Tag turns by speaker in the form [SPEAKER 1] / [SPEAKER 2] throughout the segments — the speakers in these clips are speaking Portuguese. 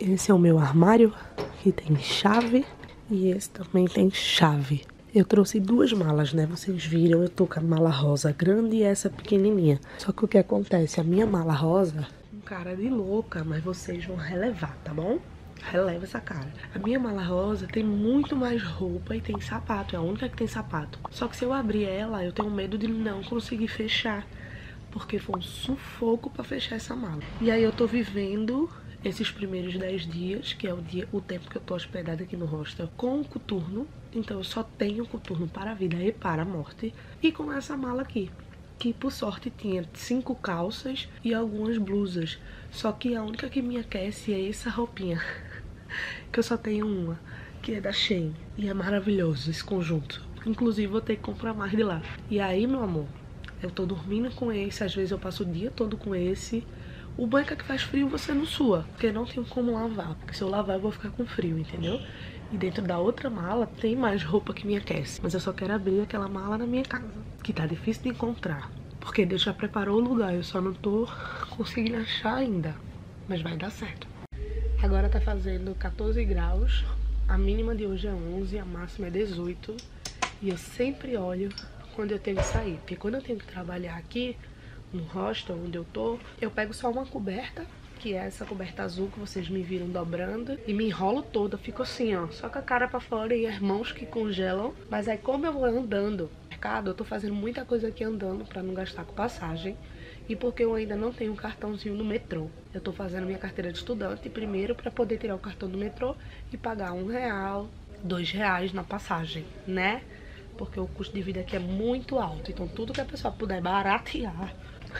[SPEAKER 1] Esse é o meu armário, que tem chave. E esse também tem chave. Eu trouxe duas malas, né? Vocês viram, eu tô com a mala rosa grande e essa pequenininha. Só que o que acontece? A minha mala rosa, um cara de louca, mas vocês vão relevar, tá bom? releva essa cara. A minha mala rosa tem muito mais roupa e tem sapato, é a única que tem sapato. Só que se eu abrir ela, eu tenho medo de não conseguir fechar, porque foi um sufoco pra fechar essa mala. E aí eu tô vivendo esses primeiros 10 dias, que é o dia, o tempo que eu tô hospedada aqui no hostel, com o coturno. Então eu só tenho coturno para a vida e para a morte. E com essa mala aqui, que por sorte tinha cinco calças e algumas blusas. Só que a única que me aquece é essa roupinha, que eu só tenho uma, que é da Shein. E é maravilhoso esse conjunto. Inclusive vou ter que comprar mais de lá. E aí, meu amor, eu tô dormindo com esse, às vezes eu passo o dia todo com esse. O banho que faz frio você não sua, porque não tem como lavar, porque se eu lavar eu vou ficar com frio, entendeu? E dentro da outra mala tem mais roupa que me aquece. Mas eu só quero abrir aquela mala na minha casa, que tá difícil de encontrar. Porque Deus já preparou o lugar, eu só não tô conseguindo achar ainda. Mas vai dar certo. Agora tá fazendo 14 graus, a mínima de hoje é 11, a máxima é 18. E eu sempre olho quando eu tenho que sair, porque quando eu tenho que trabalhar aqui, no hostel onde eu tô, eu pego só uma coberta, que é essa coberta azul que vocês me viram dobrando, e me enrolo toda, fico assim, ó, só com a cara pra fora e as mãos que congelam. Mas aí como eu vou andando mercado, eu tô fazendo muita coisa aqui andando pra não gastar com passagem. E porque eu ainda não tenho um cartãozinho no metrô. Eu tô fazendo minha carteira de estudante primeiro para poder tirar o cartão do metrô e pagar um real, dois reais na passagem, né? Porque o custo de vida aqui é muito alto. Então tudo que a pessoa puder baratear,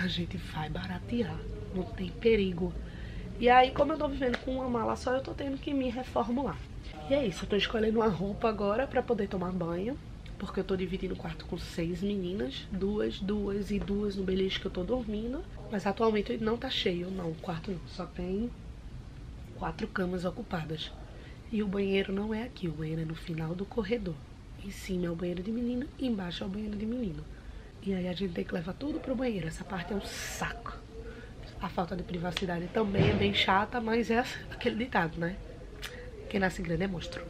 [SPEAKER 1] a gente vai baratear. Não tem perigo. E aí, como eu tô vivendo com uma mala só, eu tô tendo que me reformular. E é isso, eu tô escolhendo uma roupa agora pra poder tomar banho. Porque eu tô dividindo o quarto com seis meninas. Duas, duas e duas no beliche que eu tô dormindo. Mas atualmente não tá cheio, não. O quarto não. Só tem quatro camas ocupadas. E o banheiro não é aqui. O banheiro é no final do corredor. Em cima é o banheiro de menino e embaixo é o banheiro de menino. E aí a gente tem que levar tudo pro banheiro. Essa parte é um saco. A falta de privacidade também é bem chata, mas é aquele ditado, né? Quem nasce grande é monstro.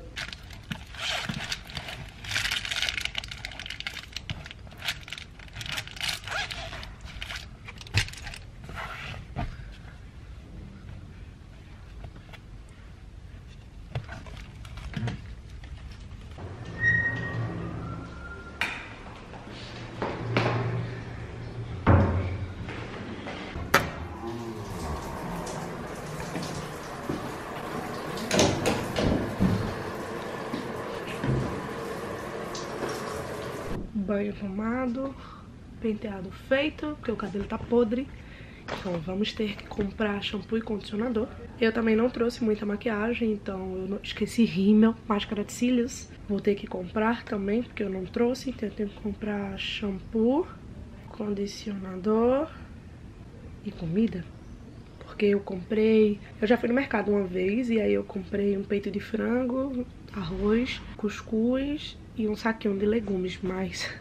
[SPEAKER 1] Banho tomado, penteado feito, porque o cabelo tá podre. Então vamos ter que comprar shampoo e condicionador. Eu também não trouxe muita maquiagem, então eu esqueci rímel, máscara de cílios. Vou ter que comprar também, porque eu não trouxe. Então eu tenho que comprar shampoo, condicionador e comida. Porque eu comprei... Eu já fui no mercado uma vez e aí eu comprei um peito de frango, arroz, cuscuz e um saquinho de legumes, mas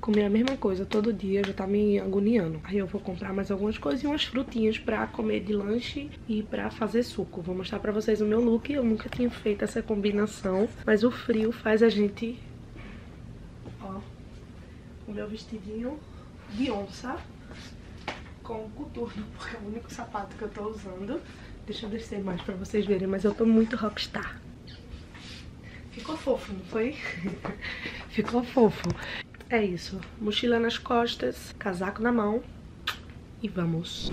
[SPEAKER 1] comer a mesma coisa todo dia já tá me agoniando. Aí eu vou comprar mais algumas coisas e umas frutinhas pra comer de lanche e pra fazer suco. Vou mostrar pra vocês o meu look. Eu nunca tinha feito essa combinação, mas o frio faz a gente... Ó, o meu vestidinho de onça com coturno, porque é o único sapato que eu tô usando. Deixa eu descer mais pra vocês verem, mas eu tô muito rockstar. Ficou fofo, não foi? Ficou fofo. É isso. Mochila nas costas, casaco na mão e vamos.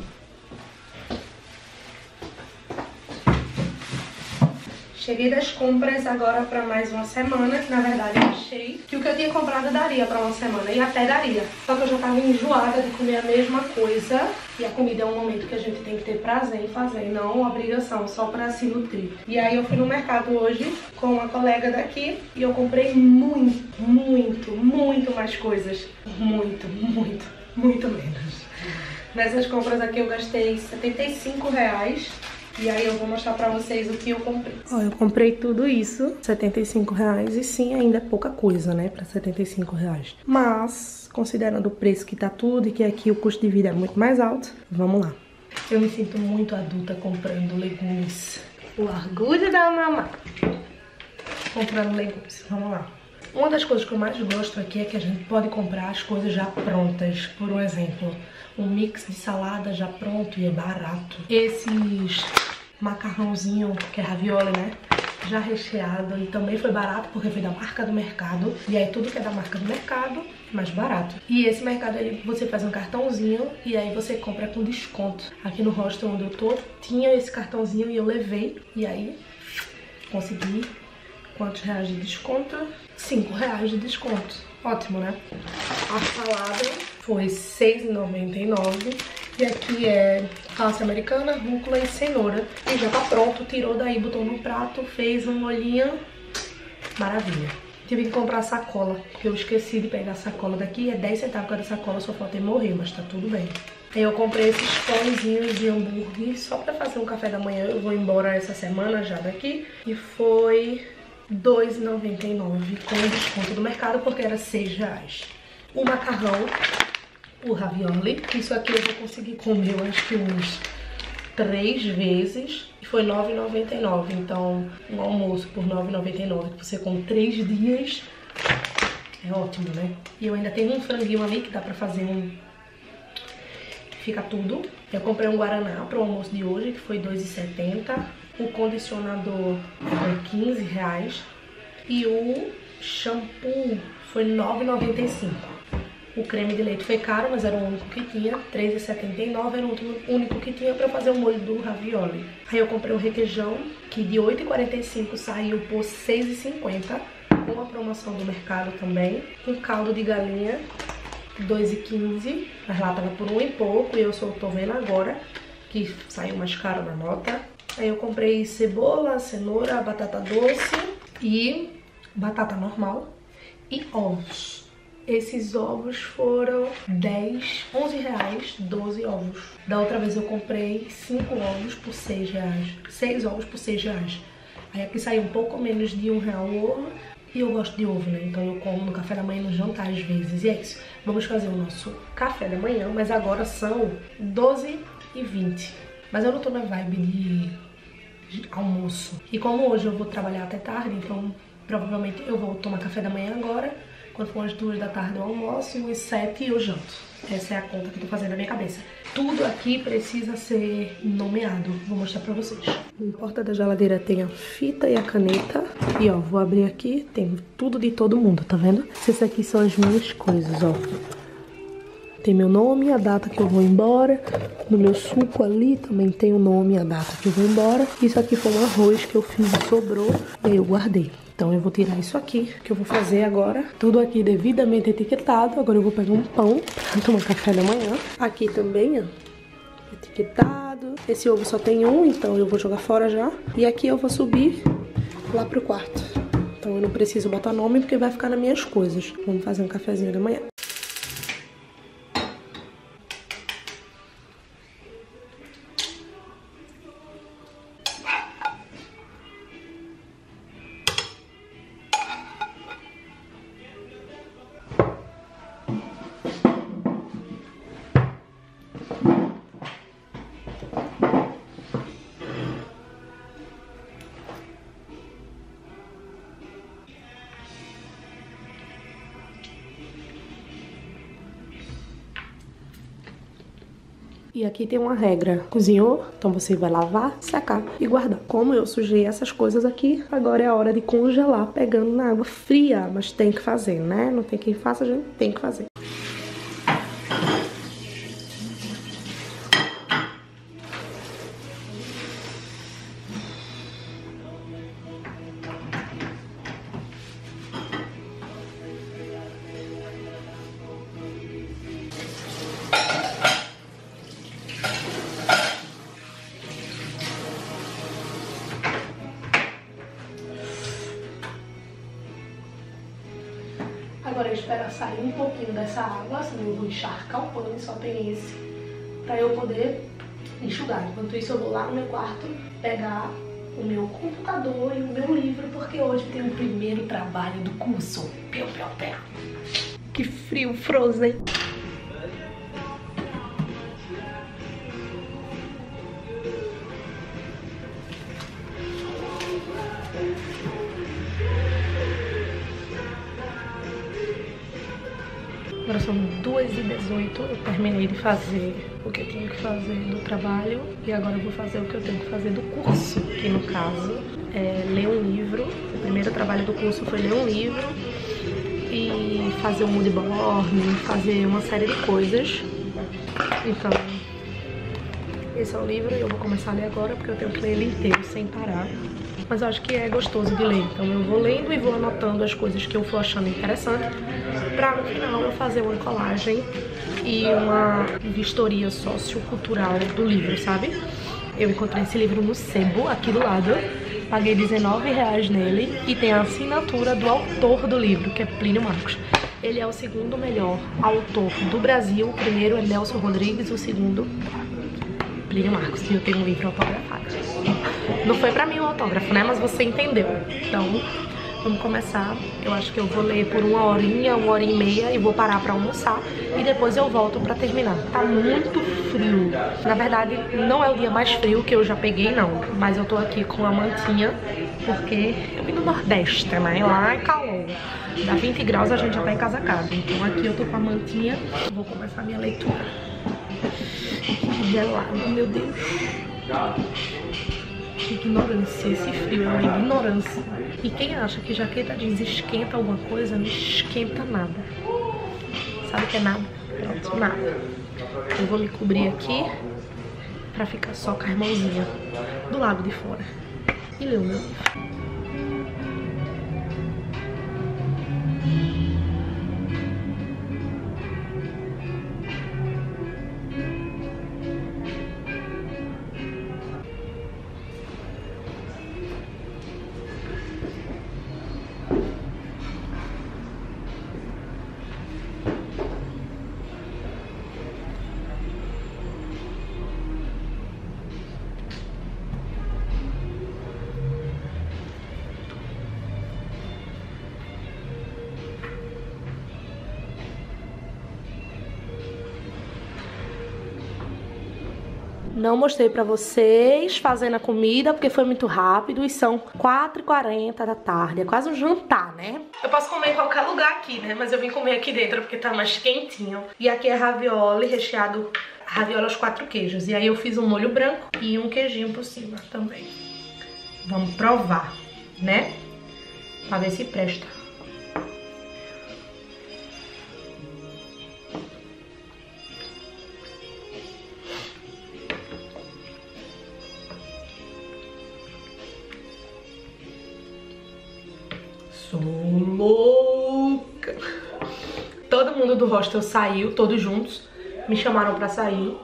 [SPEAKER 1] Cheguei das compras agora pra mais uma semana, que na verdade eu achei que o que eu tinha comprado daria pra uma semana, e até daria. Só que eu já tava enjoada de comer a mesma coisa, e a comida é um momento que a gente tem que ter prazer em fazer, não obrigação, só pra se nutrir. E aí eu fui no mercado hoje com uma colega daqui, e eu comprei muito, muito, muito mais coisas. Muito, muito, muito menos. Nessas compras aqui eu gastei 75 reais e aí eu vou mostrar pra vocês o que eu comprei. Ó, eu comprei tudo isso, 75 reais. E sim, ainda é pouca coisa, né, pra 75 reais. Mas, considerando o preço que tá tudo e que aqui o custo de vida é muito mais alto, vamos lá. Eu me sinto muito adulta comprando legumes O orgulho da mamãe. Comprando legumes. Vamos lá. Uma das coisas que eu mais gosto aqui é que a gente pode comprar as coisas já prontas. Por um exemplo, um mix de salada já pronto e é barato. Esses macarrãozinho, que é ravioli, né? Já recheado e também foi barato porque foi da marca do mercado. E aí tudo que é da marca do mercado é mais barato. E esse mercado, ele, você faz um cartãozinho e aí você compra com desconto. Aqui no hostel onde eu tô, tinha esse cartãozinho e eu levei. E aí consegui quantos reais de desconto? 5 reais de desconto. Ótimo, né? A salada foi R$6,99. E aqui é alça americana, rúcula e cenoura. E já tá pronto, tirou daí, botou no prato, fez um molhinho. Maravilha. Tive que comprar sacola, porque eu esqueci de pegar a sacola daqui. É 10 centavos cada sacola, só falta morrer, mas tá tudo bem. Eu comprei esses pãezinhos de hambúrguer só pra fazer um café da manhã. Eu vou embora essa semana já daqui. E foi R$2,99 com desconto do mercado, porque era R$6,00. O macarrão, o ravioli, isso aqui eu vou conseguir comer, eu acho que uns três vezes. E foi R$9,99, então um almoço por R$9,99 que você com três dias é ótimo, né? E eu ainda tenho um franguinho ali que dá pra fazer um... Fica tudo. Eu comprei um Guaraná pro almoço de hoje, que foi R$2,70. O condicionador foi 15 reais. E o shampoo foi 9,95. O creme de leite foi caro, mas era o único que tinha. 3,79 era o único que tinha pra fazer o molho do ravioli. Aí eu comprei um requeijão, que de 8,45 saiu por 6,50. Com a promoção do mercado também. Um caldo de galinha, 2,15. Mas lá tava por um e pouco. E eu só tô vendo agora que saiu mais caro na nota. Aí eu comprei cebola, cenoura, batata doce e batata normal e ovos. Esses ovos foram 10, 11 reais, 12 ovos. Da outra vez eu comprei 5 ovos por 6 reais. 6 ovos por 6 reais. Aí aqui saiu um pouco menos de um real o ovo. E eu gosto de ovo, né? Então eu como no café da manhã e no jantar às vezes. E é isso. Vamos fazer o nosso café da manhã, mas agora são 12 e 20. Mas eu não tô na vibe de, de almoço. E como hoje eu vou trabalhar até tarde, então provavelmente eu vou tomar café da manhã agora. Quando for umas duas da tarde eu almoço e umas sete eu janto. Essa é a conta que eu tô fazendo na minha cabeça. Tudo aqui precisa ser nomeado. Vou mostrar pra vocês. Na porta da geladeira tem a fita e a caneta. E ó, vou abrir aqui, tem tudo de todo mundo, tá vendo? Essas aqui são as minhas coisas, ó. Tem meu nome, a data que eu vou embora. No meu suco ali também tem o nome a data que eu vou embora. Isso aqui foi um arroz que eu fiz e sobrou. E aí eu guardei. Então eu vou tirar isso aqui, que eu vou fazer agora. Tudo aqui devidamente etiquetado. Agora eu vou pegar um pão pra tomar café da manhã. Aqui também, ó. Etiquetado. Esse ovo só tem um, então eu vou jogar fora já. E aqui eu vou subir lá pro quarto. Então eu não preciso botar nome porque vai ficar nas minhas coisas. Vamos fazer um cafezinho da manhã. E aqui tem uma regra. Cozinhou, então você vai lavar, secar e guardar. Como eu sujei essas coisas aqui, agora é a hora de congelar pegando na água fria. Mas tem que fazer, né? Não tem quem faça, a gente tem que fazer. Pouquinho dessa água, senão eu vou encharcar o pano, só tem esse, pra eu poder enxugar. Enquanto isso eu vou lá no meu quarto pegar o meu computador e o meu livro, porque hoje tem o primeiro trabalho do curso. Piu, piu, piu. Que frio, Frozen. 2h18, eu terminei de fazer o que eu tinha que fazer do trabalho e agora eu vou fazer o que eu tenho que fazer do curso, que no caso é ler um livro. O primeiro trabalho do curso foi ler um livro e fazer um moodboard, fazer uma série de coisas. Então, esse é o livro e eu vou começar a ler agora porque eu tenho que ler ele inteiro sem parar mas eu acho que é gostoso de ler. Então eu vou lendo e vou anotando as coisas que eu for achando interessante para no final eu fazer uma colagem e uma vistoria sociocultural do livro, sabe? Eu encontrei esse livro no Sebo, aqui do lado. Paguei 19 reais nele e tem a assinatura do autor do livro, que é Plínio Marcos. Ele é o segundo melhor autor do Brasil. O primeiro é Nelson Rodrigues, o segundo Plínio Marcos. E eu tenho um livro autografado. Não foi pra mim o autógrafo, né? Mas você entendeu. Então, vamos começar. Eu acho que eu vou ler por uma horinha, uma hora e meia e vou parar pra almoçar. E depois eu volto pra terminar. Tá muito frio. Na verdade, não é o dia mais frio que eu já peguei, não. Mas eu tô aqui com a mantinha, porque eu vim do Nordeste, né? Lá é calor. Dá 20 graus, a gente já tá encasacado. Então aqui eu tô com a mantinha. Vou começar minha leitura. Gelado, meu Deus. Que ignorância, esse frio é uma ignorância. E quem acha que jaqueta jeans esquenta alguma coisa, não esquenta nada. Sabe o que é nada? Pronto, nada. Eu vou me cobrir aqui pra ficar só com a irmãozinha do lado de fora. E ler o meu livro. Não mostrei pra vocês fazendo a comida, porque foi muito rápido e são 4h40 da tarde. É quase um jantar, né? Eu posso comer em qualquer lugar aqui, né? Mas eu vim comer aqui dentro porque tá mais quentinho. E aqui é ravioli recheado, ravioli aos quatro queijos. E aí eu fiz um molho branco e um queijinho por cima também. Vamos provar, né? Pra ver se presta. Hostel saiu, todos juntos. Me chamaram pra sair.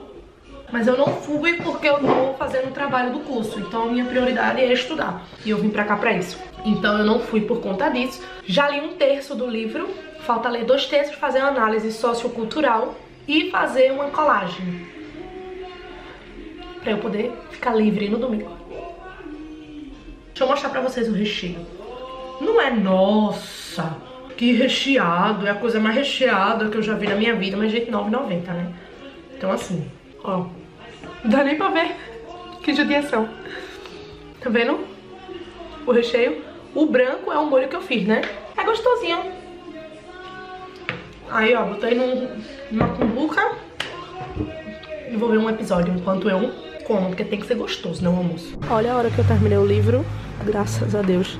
[SPEAKER 1] Mas eu não fui porque eu tô fazendo o trabalho do curso. Então a minha prioridade é estudar. E eu vim pra cá pra isso. Então eu não fui por conta disso. Já li um terço do livro. Falta ler dois terços, fazer uma análise sociocultural e fazer uma colagem. Pra eu poder ficar livre no domingo. Deixa eu mostrar pra vocês o recheio. Não é, nossa, que recheado, é a coisa mais recheada que eu já vi na minha vida, mas gente, 9,90, né? Então assim, ó, não dá nem pra ver que judiação. Tá vendo? O recheio. O branco é o molho que eu fiz, né? É gostosinho. Aí, ó, botei num, numa cumbuca e vou ver um episódio enquanto eu como, porque tem que ser gostoso, não almoço. Olha a hora que eu terminei o livro, graças a Deus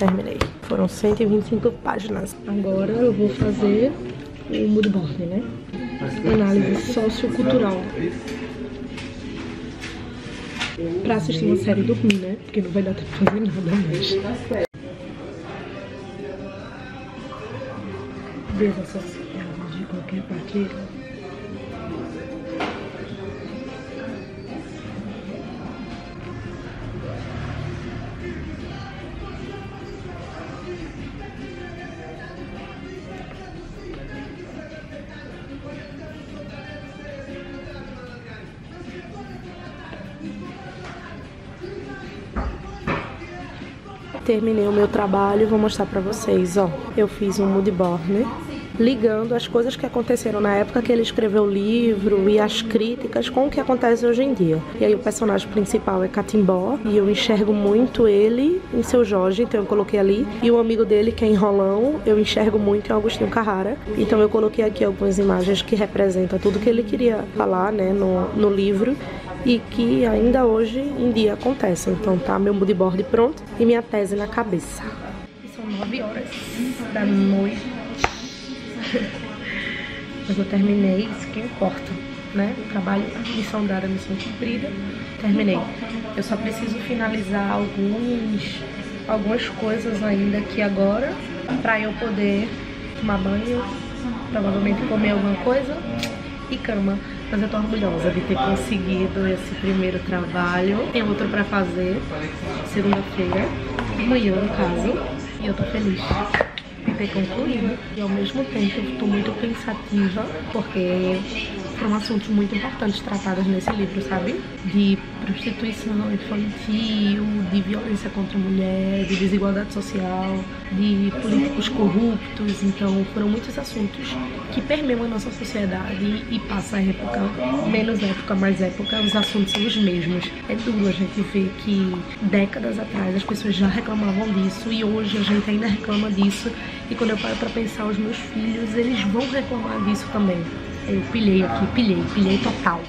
[SPEAKER 1] terminei. Foram 125 páginas. Agora eu vou fazer o moodboard, né? Análise sociocultural. Pra assistir uma série e dormir, né? Porque não vai dar tempo de fazer nada mais. Desassociado de qualquer partida. Terminei o meu trabalho e vou mostrar pra vocês, ó. Eu fiz um moodboard, né? ligando as coisas que aconteceram na época que ele escreveu o livro e as críticas com o que acontece hoje em dia. E aí o personagem principal é Catimbó e eu enxergo muito ele em Seu Jorge, então eu coloquei ali. E o amigo dele, que é Enrolão, eu enxergo muito em Agostinho Carrara. Então eu coloquei aqui algumas imagens que representam tudo que ele queria falar né, no, no livro e que ainda hoje em dia acontecem. Então tá meu moodboard pronto e minha tese na cabeça. São nove horas da noite. Mas eu terminei, isso que importa, né? Trabalho, missão dada, missão cumprida. Terminei. Eu só preciso finalizar alguns, algumas coisas ainda aqui agora pra eu poder tomar banho, provavelmente comer alguma coisa e cama. Mas eu tô orgulhosa de ter conseguido esse primeiro trabalho. Tem outro pra fazer, segunda-feira, amanhã no caso. E eu tô feliz de ter concluído. E ao mesmo tempo eu tô muito pensativa, porque foram assuntos muito importantes tratados nesse livro, sabe? De prostituição infantil, de violência contra a mulher, de desigualdade social, de políticos corruptos. Então foram muitos assuntos que permeiam a nossa sociedade e passa a época, menos época, mais época, os assuntos são os mesmos. É duro a gente ver que décadas atrás as pessoas já reclamavam disso e hoje a gente ainda reclama disso. E quando eu paro pra pensar, os meus filhos, eles vão reclamar disso também. Eu pilhei aqui, pilhei, pilhei total.